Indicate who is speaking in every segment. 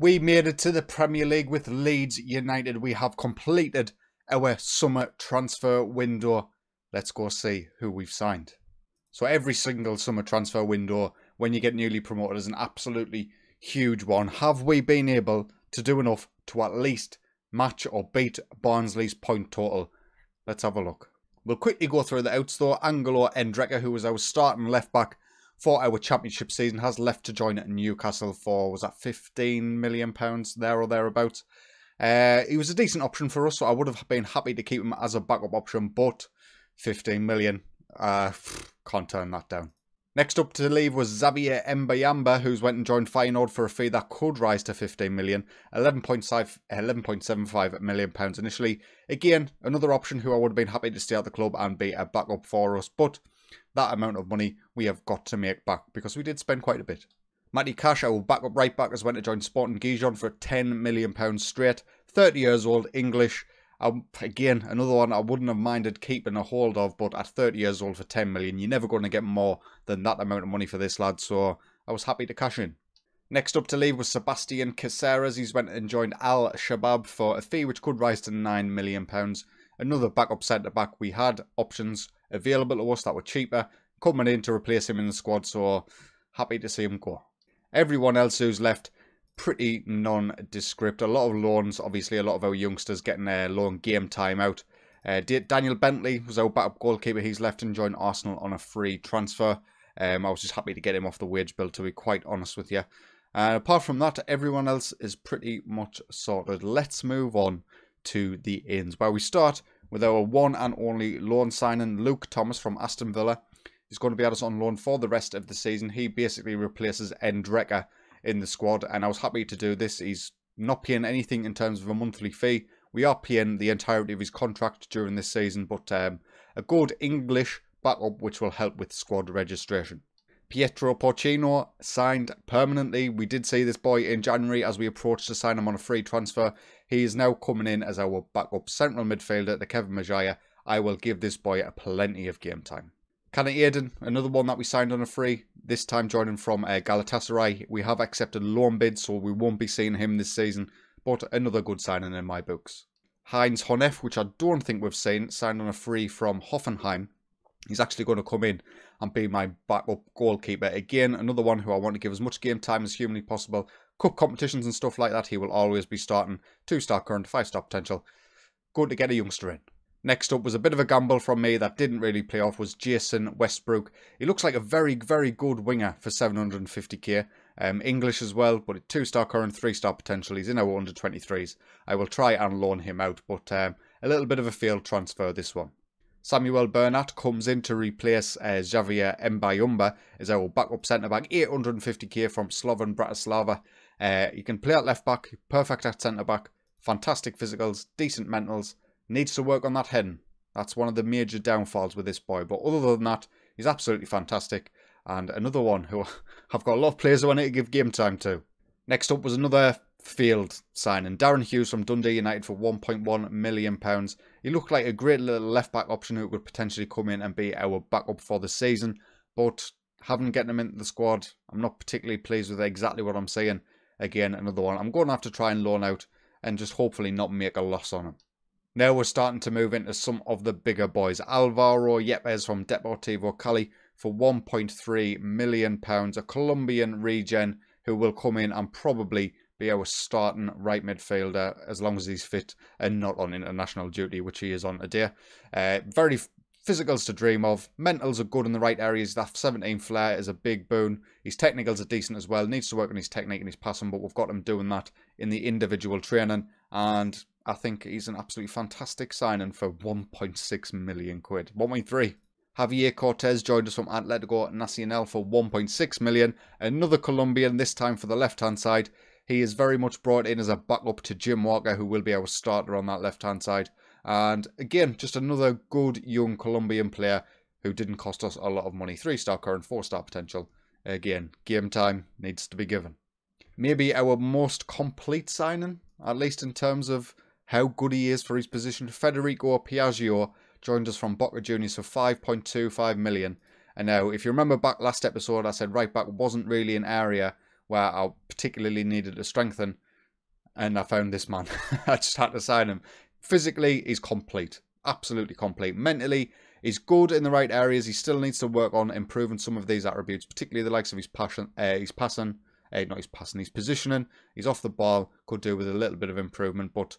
Speaker 1: We made it to the Premier League with Leeds United. We have completed our summer transfer window. Let's go see who we've signed. So every single summer transfer window, when you get newly promoted, is an absolutely huge one. Have we been able to do enough to at least match or beat Barnsley's point total? Let's have a look. We'll quickly go through the outs though. Angelo Endreka, who was our starting left back, for our championship season has left to join at Newcastle for was that 15 million pounds there or thereabouts. Uh, he was a decent option for us, so I would have been happy to keep him as a backup option, but 15 million, uh, can't turn that down. Next up to leave was Xavier Mbayamba, who's went and joined Feyenoord for a fee that could rise to 15 million, 11.75 million pounds initially. Again, another option who I would have been happy to stay at the club and be a backup for us, but that amount of money we have got to make back because we did spend quite a bit. Matty Cash, our backup right back, has went to join Sporting Gijon for £10 million straight. 30 years old, English. Um, again, another one I wouldn't have minded keeping a hold of, but at 30 years old for 10 million, you're never going to get more than that amount of money for this lad, so I was happy to cash in. Next up to leave was Sebastian Caceres. He's went and joined Al Shabab for a fee which could rise to £9 million. Another backup centre back. We had options available to us that were cheaper coming in to replace him in the squad, so happy to see him go. Everyone else who's left, pretty nondescript. A lot of loans, obviously a lot of our youngsters getting their loan game time out. Uh, Daniel Bentley was our backup goalkeeper. He's left and joined Arsenal on a free transfer. Um, I was just happy to get him off the wage bill, to be quite honest with you. Uh, apart from that, everyone else is pretty much sorted. Let's move on to the ins, where we start with our one and only loan signing, Luke Thomas from Aston Villa. He's going to be at us on loan for the rest of the season. He basically replaces Endreka in the squad, and I was happy to do this. He's not paying anything in terms of a monthly fee. We are paying the entirety of his contract during this season, but um, a good English backup which will help with squad registration. Pietro Porcino signed permanently. We did see this boy in January as we approached to sign him on a free transfer. He is now coming in as our backup central midfielder to Kevin Maguire. I will give this boy a plenty of game time. Connor Aiden, another one that we signed on a free, this time joining from uh, Galatasaray. We have accepted loan bid, so we won't be seeing him this season, but another good signing in my books. Heinz Honef, which I don't think we've seen, signed on a free from Hoffenheim. He's actually going to come in and be my backup goalkeeper. Again, another one who I want to give as much game time as humanly possible. Cup competitions and stuff like that, he will always be starting. Two-star current, five-star potential. Good to get a youngster in. Next up was a bit of a gamble from me that didn't really play off was Jason Westbrook. He looks like a very, very good winger for 750k. Um, English as well, but two-star current, three-star potential. He's in our under-23s. I will try and loan him out, but um, a little bit of a failed transfer this one. Samuel Bernat comes in to replace uh, Xavier Mbayamba as our backup centre-back. 850k from Slovan Bratislava. Uh, he can play at left-back, perfect at centre-back, fantastic physicals, decent mentals, needs to work on that heading. That's one of the major downfalls with this boy. But other than that, he's absolutely fantastic. And another one who I've got a lot of players who I need to give game time to. Next up was another field signing. Darren Hughes from Dundee United for £1.1 million. He looked like a great little left back option who could potentially come in and be our backup for the season. But having getting him into the squad, I'm not particularly pleased with exactly what I'm saying. Again, another one. I'm going to have to try and loan out and just hopefully not make a loss on him. Now we're starting to move into some of the bigger boys. Alvaro Yepes from Deportivo Cali for £1.3 million. A Colombian regen who will come in and probably be our starting right midfielder as long as he's fit and not on international duty, which he is on today. Uh, very physicals to dream of. Mentals are good in the right areas. That 17 flair is a big boon. His technicals are decent as well. Needs to work on his technique and his passing, but we've got him doing that in the individual training. And I think he's an absolutely fantastic signing for 1.6 million quid. 1.3. Javier Cortez joined us from Atletico Nacional for 1.6 million. Another Colombian, this time for the left-hand side. He is very much brought in as a backup to Jim Walker, who will be our starter on that left-hand side. And again, just another good young Colombian player who didn't cost us a lot of money. Three-star current, four-star potential. Again, game time needs to be given. Maybe our most complete signing, at least in terms of how good he is for his position. Federico Piaggio joined us from Boca Juniors for 5.25 million. And now, if you remember back last episode, I said right back wasn't really an area where I particularly needed to strengthen. and I found this man. I just had to sign him. Physically, he's complete. Absolutely complete. Mentally, he's good in the right areas. He still needs to work on improving some of these attributes, particularly the likes of his passion, uh, his passing, uh, not his passing, his positioning. He's off the ball, could do with a little bit of improvement, but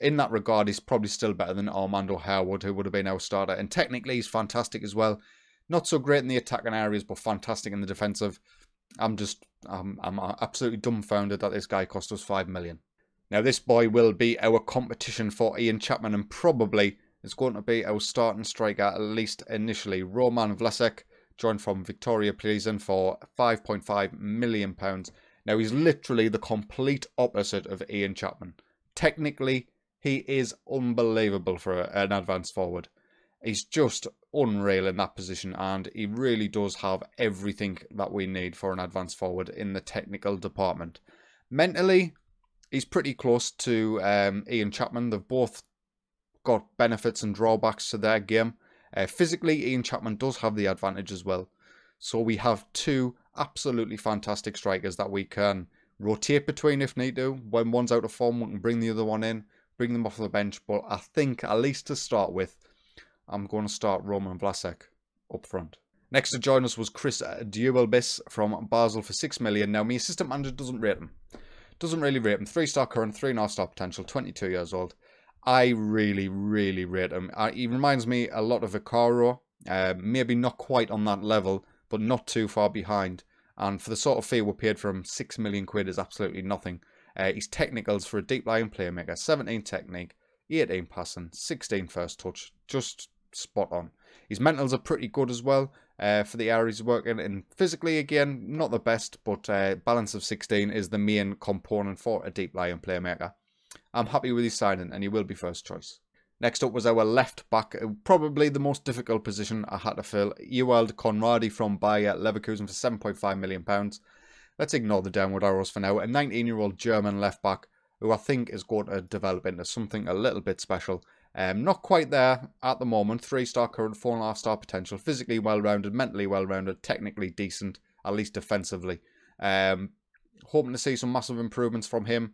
Speaker 1: in that regard, he's probably still better than Armando Howard, who would have been our starter. And technically, he's fantastic as well. Not so great in the attacking areas, but fantastic in the defensive. I'm just, I'm, I'm absolutely dumbfounded that this guy cost us five million. Now, this boy will be our competition for Ian Chapman, and probably is going to be our starting striker at least initially. Roman Vlasek joined from Viktoria Plzeň for 5.5 million pounds. Now, he's literally the complete opposite of Ian Chapman. Technically, he is unbelievable for an advanced forward. He's just unreal in that position and he really does have everything that we need for an advanced forward in the technical department. Mentally, he's pretty close to um, Ian Chapman. They've both got benefits and drawbacks to their game. Uh, physically, Ian Chapman does have the advantage as well. So we have two absolutely fantastic strikers that we can rotate between if need to. When one's out of form, we can bring the other one in bring them off the bench. But I think, at least to start with, I'm going to start Roman Vlasek up front. Next to join us was Chris Duelbis from Basel for 6 million. Now, my assistant manager doesn't rate him. Doesn't really rate him. 3-star current, 3.5-star potential, 22 years old. I really, really rate him. Uh, he reminds me a lot of Vicaro. Uh, maybe not quite on that level, but not too far behind. And for the sort of fee we paid for him, 6 million quid is absolutely nothing. Uh, his technicals for a deep lying playmaker 17 technique, 18 passing, 16 first touch, just spot on. His mentals are pretty good as well uh, for the area he's working and physically again not the best but uh, balance of 16 is the main component for a deep lying playmaker. I'm happy with his signing and he will be first choice. Next up was our left back, uh, probably the most difficult position I had to fill. Ewald Conradi from Bayer Leverkusen for £7.5 million. Let's ignore the downward arrows for now. A 19-year-old German left-back who I think is going to develop into something a little bit special. Um, not quite there at the moment. Three-star current, four-and-a-half-star potential. Physically well-rounded, mentally well-rounded, technically decent, at least defensively. Um, hoping to see some massive improvements from him.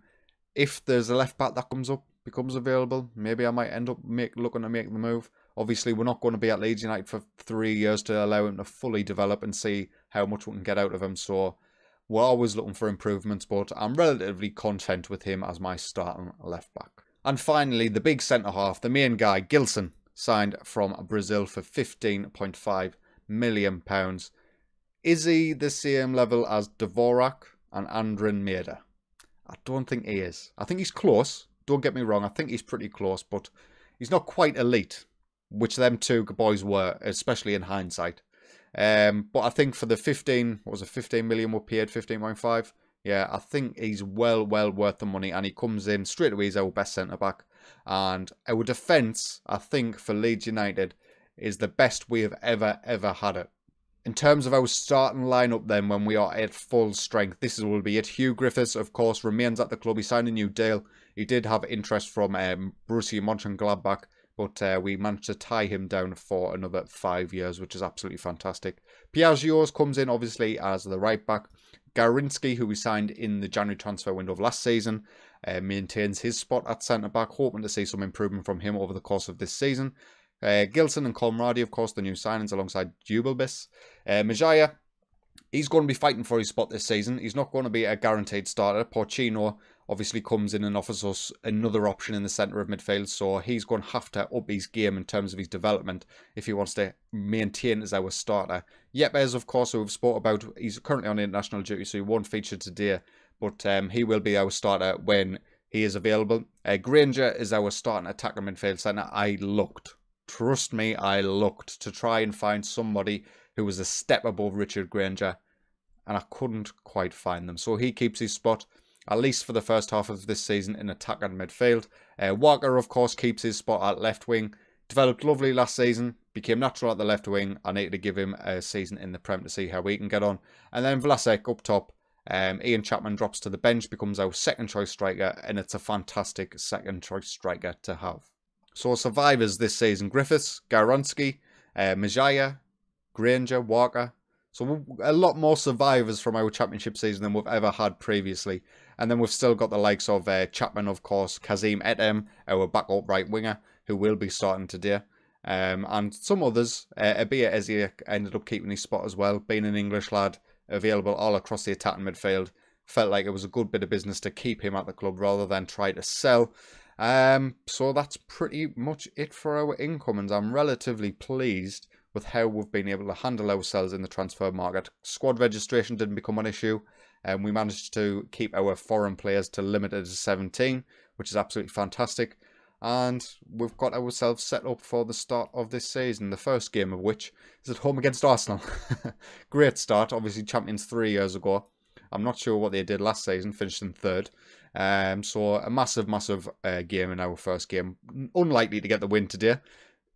Speaker 1: If there's a left back that comes up, becomes available, maybe I might end up make, looking to make the move. Obviously, we're not going to be at Leeds United for three years to allow him to fully develop and see how much we can get out of him. So we're always looking for improvements, but I'm relatively content with him as my starting left back. And finally, the big centre half, the main guy, Gilson, signed from Brazil for £15.5 million. Is he the same level as Dvorak and Andrin Maida? I don't think he is. I think he's close. Don't get me wrong. I think he's pretty close, but he's not quite elite, which them two boys were, especially in hindsight. Um, but I think for the 15, what was it, 15 million we paid, 15.5? Yeah, I think he's well, well worth the money. And he comes in straight away, as our best centre back. And our defence, I think, for Leeds United is the best we have ever, ever had it. In terms of our starting lineup, then, when we are at full strength, this will be it. Hugh Griffiths, of course, remains at the club. He signed a new deal. He did have interest from um, Borussia Mönchengladbach but uh, we managed to tie him down for another five years, which is absolutely fantastic. Piagios comes in, obviously, as the right back. Garinski, who we signed in the January transfer window of last season, uh, maintains his spot at centre back, hoping to see some improvement from him over the course of this season. Uh, Gilson and Conradi, of course, the new signings alongside Duelbis. Uh, Majaya, he's going to be fighting for his spot this season. He's not going to be a guaranteed starter. Porcino obviously comes in and offers us another option in the centre of midfield. So he's going to have to up his game in terms of his development if he wants to maintain as our starter. Yepes, of course, who we've spoke about, he's currently on international duty, so he won't feature today. But um, he will be our starter when he is available. Uh, Granger is our starting attacker midfield centre. I looked, trust me, I looked to try and find somebody who was a step above Richard Granger. And I couldn't quite find them. So he keeps his spot at least for the first half of this season in attack and midfield. Uh, Walker, of course, keeps his spot at left wing. Developed lovely last season, became natural at the left wing. I need to give him a season in the Prem to see how he can get on. And then Vlasek up top. Um, Ian Chapman drops to the bench, becomes our second choice striker, and it's a fantastic second choice striker to have. So survivors this season, Griffiths, Garansky, uh, Majaya, Granger, Walker, so a lot more survivors from our championship season than we've ever had previously. And then we've still got the likes of uh, Chapman, of course, Kazim Etem, our backup right winger, who will be starting today. Um, and some others. Uh, Abia ended up keeping his spot as well, being an English lad, available all across the attacking midfield. Felt like it was a good bit of business to keep him at the club rather than try to sell. Um, so that's pretty much it for our incomings. And I'm relatively pleased with how we've been able to handle ourselves in the transfer market. Squad registration didn't become an issue, and we managed to keep our foreign players to limited to 17, which is absolutely fantastic. And we've got ourselves set up for the start of this season, the first game of which is at home against Arsenal. Great start, obviously champions three years ago. I'm not sure what they did last season, finished in third. Um, so a massive, massive uh, game in our first game. Unlikely to get the win today.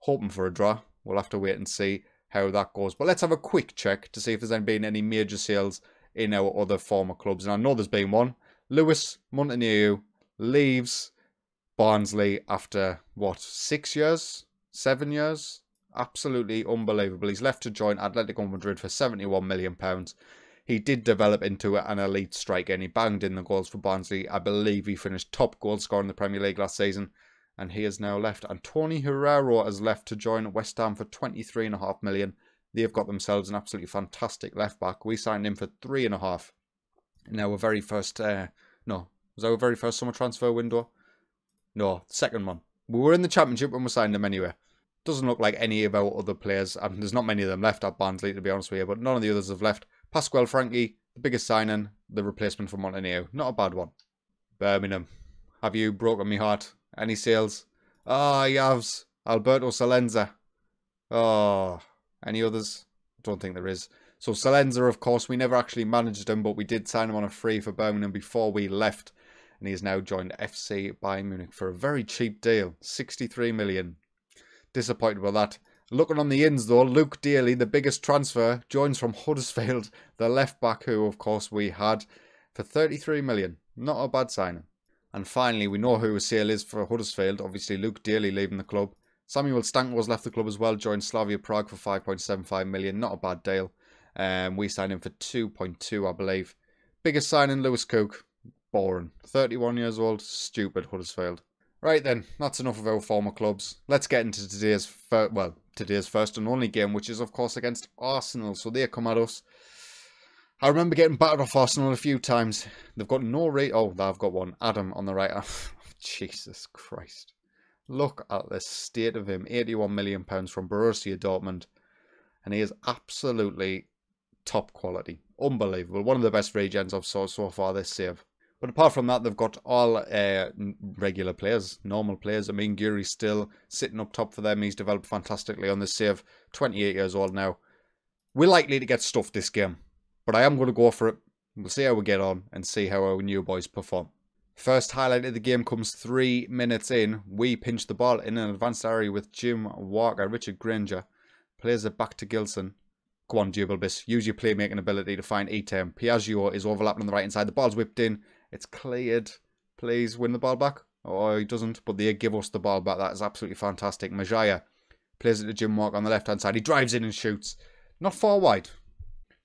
Speaker 1: Hoping for a draw. We'll have to wait and see how that goes. But let's have a quick check to see if there's been any major sales in our other former clubs. And I know there's been one. Lewis Montagneo leaves Barnsley after, what, six years? Seven years? Absolutely unbelievable. He's left to join Atletico Madrid for £71 million. He did develop into an elite striker and he banged in the goals for Barnsley. I believe he finished top goal scorer in the Premier League last season and he has now left. And Tony Herrero has left to join West Ham for £23.5 million. They've got themselves an absolutely fantastic left back. We signed him for three and a half. Now, our very first, uh, no, was our very first summer transfer window? No, second one. We were in the championship when we signed him anyway. Doesn't look like any of our other players. Mean, there's not many of them left at Barnsley, to be honest with you, but none of the others have left. Pasquale Franchi, the biggest signing, the replacement for Montagneo. Not a bad one. Birmingham, have you broken me heart? Any sales? Ah, oh, Yavs, Alberto Salenza. Oh, any others? I Don't think there is. So Salenza, of course, we never actually managed him, but we did sign him on a free for Birmingham before we left. And he has now joined FC Bayern Munich for a very cheap deal. 63 million. Disappointed with that. Looking on the ins though, Luke Daly, the biggest transfer, joins from Huddersfield, the left back who of course we had for 33 million. Not a bad signing. And finally, we know who a sale is for Huddersfield. Obviously, Luke Daly leaving the club. Samuel Stankos left the club as well, joined Slavia Prague for 5.75 million. Not a bad deal. Um, we signed him for 2.2, I believe. Biggest signing, Lewis Cook. Boring. 31 years old. Stupid Huddersfield. Right then, that's enough of our former clubs. Let's get into today's fir- well, today's first and only game, which is of course against Arsenal. So they come at us. I remember getting battered off Arsenal a few times. They've got no rate. Oh, they've got one. Adam on the right. Jesus Christ. Look at the state of him. 81 million pounds from Borussia Dortmund. And he is absolutely top quality. Unbelievable. One of the best regens I've saw so far this save. But apart from that, they've got all uh, regular players, normal players. I mean, Guri's still sitting up top for them. He's developed fantastically on this save. 28 years old now. We're likely to get stuffed this game. But I am going to go for it. We'll see how we get on and see how our new boys perform. First highlight of the game comes three minutes in. We pinch the ball in an advanced area with Jim Walker. Richard Granger plays it back to Gilson. Go on, Jubilbis. Use your playmaking ability to find Etem. Piaggio is overlapping on the right hand side. The ball's whipped in. It's cleared. Please win the ball back. Oh, he doesn't, but they give us the ball back. That is absolutely fantastic. Majaya plays it to Jim Walk on the left-hand side. He drives in and shoots. Not far wide.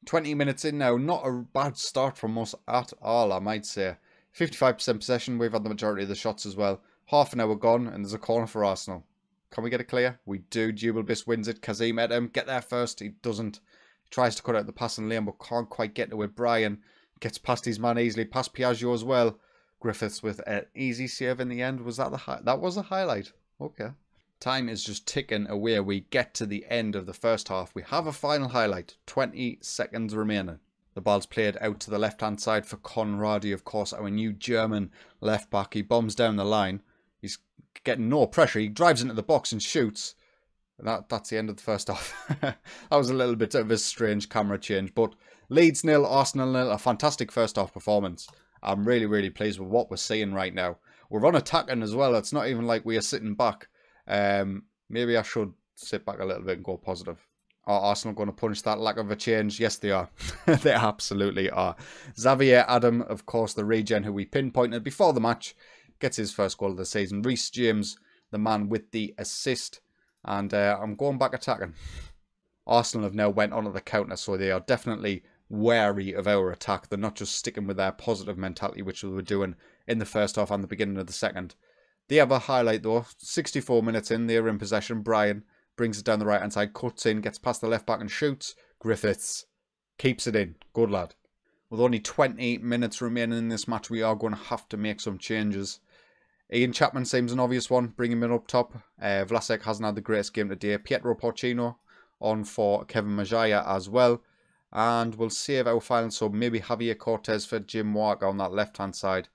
Speaker 1: 20 minutes in now. Not a bad start from us at all, I might say. 55% possession. We've had the majority of the shots as well. Half an hour gone, and there's a corner for Arsenal. Can we get it clear? We do. Jubilbis wins it. Kazim him. Get there first. He doesn't. He tries to cut out the pass passing lane, but can't quite get to it. Brian Gets past his man easily, past Piaggio as well. Griffiths with an easy save in the end. Was that the hi- that was a highlight? Okay. Time is just ticking away. We get to the end of the first half. We have a final highlight. 20 seconds remaining. The ball's played out to the left-hand side for Conradi, of course, our new German left back. He bombs down the line. He's getting no pressure. He drives into the box and shoots. That That's the end of the first half. that was a little bit of a strange camera change, but Leeds nil, Arsenal nil. A fantastic first half performance. I'm really, really pleased with what we're seeing right now. We're on attacking as well. It's not even like we are sitting back. Um, maybe I should sit back a little bit and go positive. Are Arsenal going to punish that lack of a change? Yes, they are. they absolutely are. Xavier Adam, of course, the regen who we pinpointed before the match, gets his first goal of the season. Reece James, the man with the assist. And uh, I'm going back attacking. Arsenal have now went on to the counter, so they are definitely wary of our attack. They're not just sticking with their positive mentality, which we were doing in the first half and the beginning of the second. The other highlight, though, 64 minutes in, they're in possession. Brian brings it down the right hand side, cuts in, gets past the left back and shoots. Griffiths keeps it in. Good lad. With only 20 minutes remaining in this match, we are going to have to make some changes. Ian Chapman seems an obvious one, bringing him up top. Uh, hasn't had the greatest game today. Pietro Porcino on for Kevin Majaya as well. And we'll save our final so maybe Javier Cortez for Jim Walker on that left-hand side.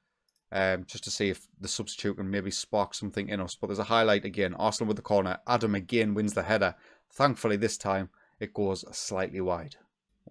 Speaker 1: Um, just to see if the substitute can maybe spark something in us. But there's a highlight again. Arsenal with the corner. Adam again wins the header. Thankfully this time it goes slightly wide.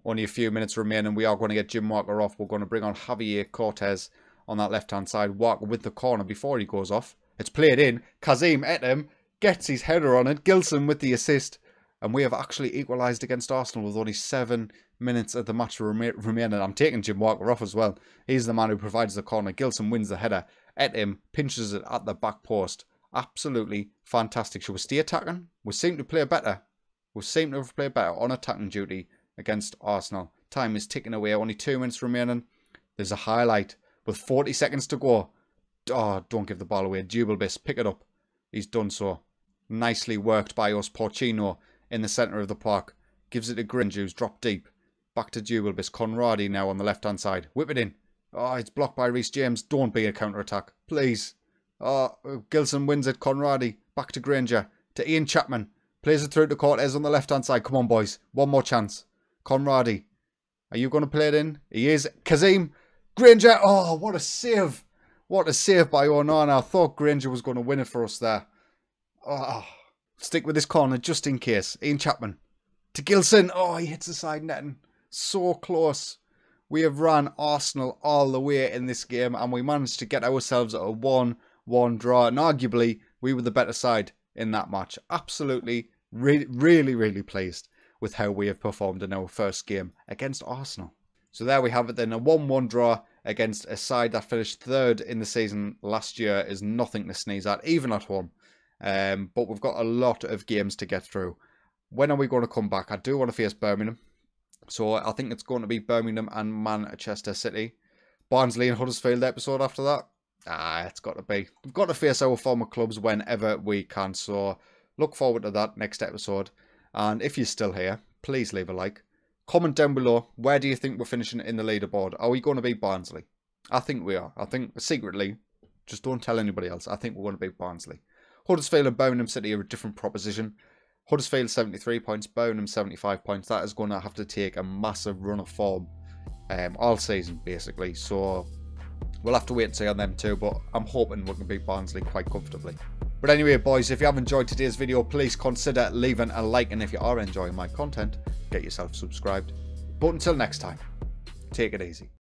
Speaker 1: Only a few minutes remain, and We are going to get Jim Walker off. We're going to bring on Javier Cortez on that left-hand side. Walker with the corner before he goes off. It's played in. Kazim Etim gets his header on it. Gilson with the assist. And we have actually equalised against Arsenal with only seven minutes of the match remaining. I'm taking Jim Walker off as well. He's the man who provides the corner. Gilson wins the header. Etim pinches it at the back post. Absolutely fantastic. Should we stay attacking? We seem to play better. We seem to play better on attacking duty against Arsenal. Time is ticking away. Only two minutes remaining. There's a highlight with 40 seconds to go. Oh, don't give the ball away. Jubilbis, pick it up. He's done so. Nicely worked by us. Porcino in the centre of the park. Gives it to Granger, who's dropped deep. Back to Jubilbis. Conradi now on the left-hand side. Whip it in. Oh, it's blocked by Reece James. Don't be a counter-attack. Please. Oh, Gilson wins it. Conradi. Back to Granger. To Ian Chapman. Plays it through to Cortez on the left-hand side. Come on, boys. One more chance. Conradi. Are you going to play it in? He is. Kazim. Granger. Oh, what a save. What a save by Onana. I thought Granger was going to win it for us there. Oh, stick with this corner just in case. Ian Chapman. To Gilson. Oh, he hits the side netting. So close. We have ran Arsenal all the way in this game and we managed to get ourselves a 1-1 draw. And arguably, we were the better side in that match. Absolutely, re really, really pleased with how we have performed in our first game against Arsenal. So there we have it then. A 1-1 draw against a side that finished third in the season last year is nothing to sneeze at, even at home. Um, but we've got a lot of games to get through. When are we going to come back? I do want to face Birmingham. So I think it's going to be Birmingham and Manchester City. Barnsley and Huddersfield episode after that. Ah, it's got to be. We've got to face our former clubs whenever we can. So look forward to that next episode. And if you're still here, please leave a like. Comment down below, where do you think we're finishing in the leaderboard? Are we going to be Barnsley? I think we are. I think secretly, just don't tell anybody else. I think we're going to be Barnsley. Huddersfield and Birmingham City are a different proposition. Huddersfield 73 points, Birmingham 75 points. That is going to have to take a massive run of form um, all season, basically. So we'll have to wait and see on them too, but I'm hoping we can beat Barnsley quite comfortably. But anyway, boys, if you have enjoyed today's video, please consider leaving a like. And if you are enjoying my content, get yourself subscribed. But until next time, take it easy.